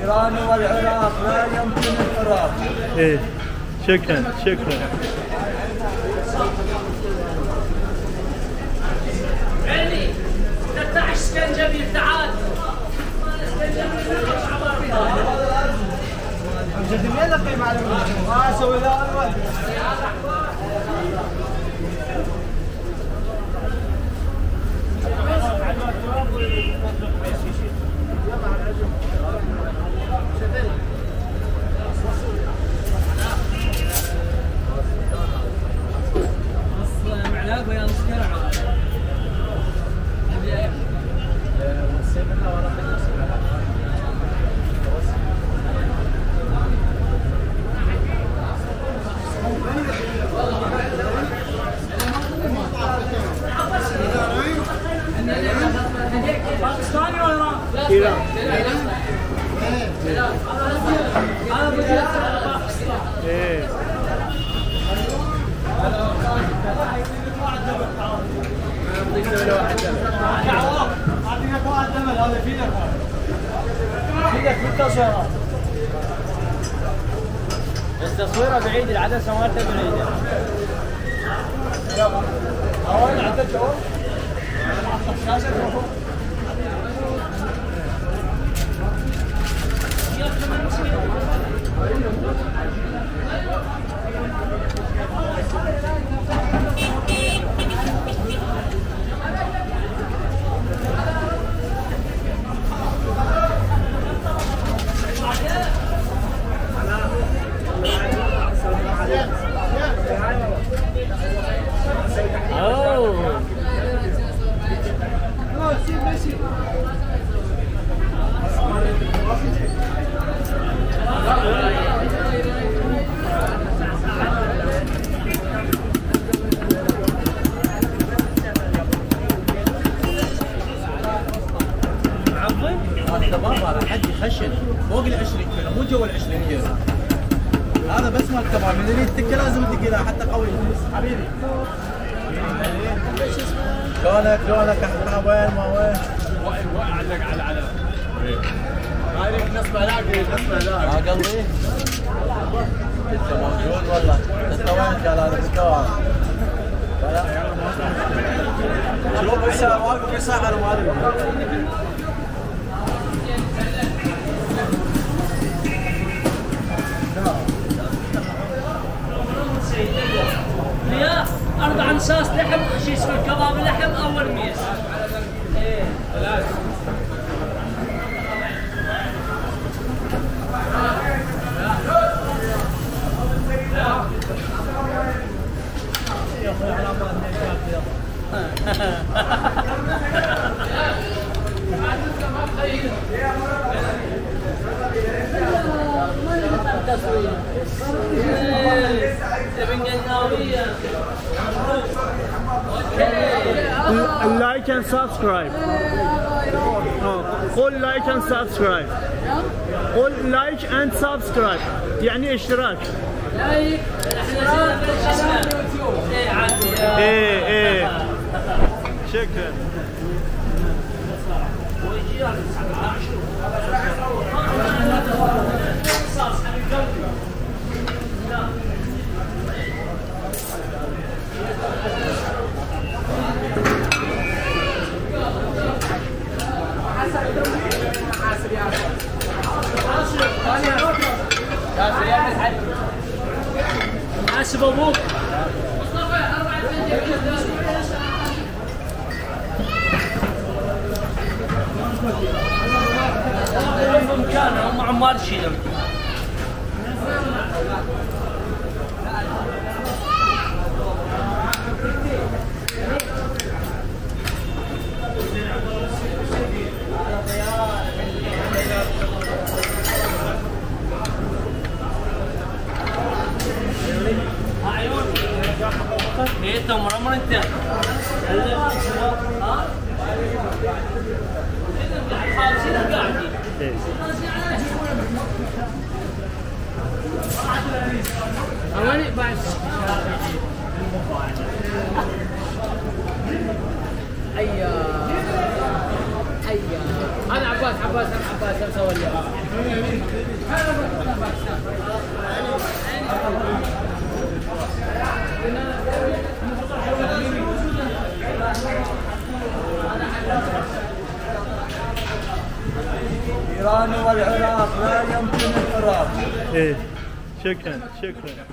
إيران والعراق لا يمكن الفراق إيه شكرا شكرا. عيني 13 اسكنجبيل تعال. مين لقي معلومة؟ ما أسوي لا اول معلقه يا مسكره باكستاني ولا ايران؟ ايران أنا بدي اسال باكستان إيه اعطينك واحد جمل هذا فينك فينك بالتصويرات بس تصويره بعيد العدسه مالته بعيده اول عندك اول الشاشه اوه هذا تمام هذا حد خشن فوق ال 20 كيلو مو جوا ال 20 كيلو. هذا بس مال كباب من اللي يتكل لازم تدق له حتى قوي. حبيبي. شلونك شلونك إحنا وين ما وين؟ علق على على هاي نصب علاقي نصب علاقي ها قلبي. انت موجود والله. انت وين؟ قال أنا بالكوارث شوف هسه واقف في ساعه أنا ما ادري انساس لحم شو اسمه كباب لحم أول ميز. like and subscribe اه قول like and subscribe قول like and subscribe يعني اشتراك لايك احنا زين شو اسمه ايه عادي يا ايه ايه شكرا حاسب أبوك مكانه هم عمال شيلهم انت قاعدين إيه اواني بس أيوه أيوه أنا عباس عباس ام عباس ام سوى اليوم ايران والعراق لا يمكن الفراق إيه شكرا شكرا.